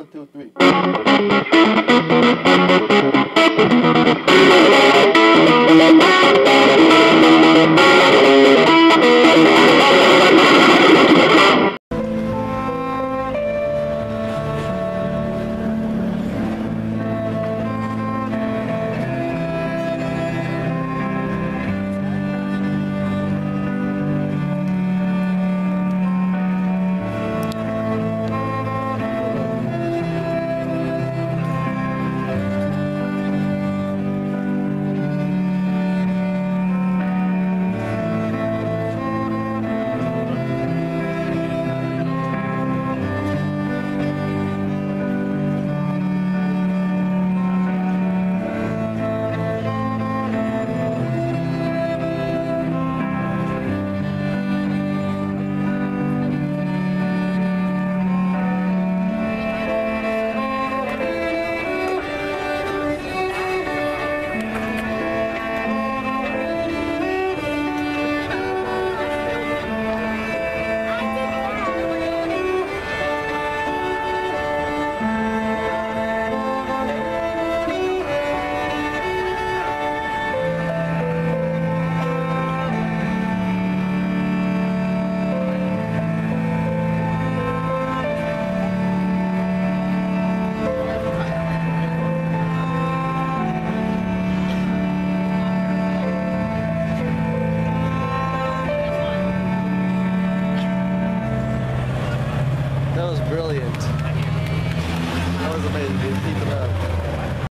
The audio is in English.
One, two, three. That was brilliant. That was amazing. Keep it up.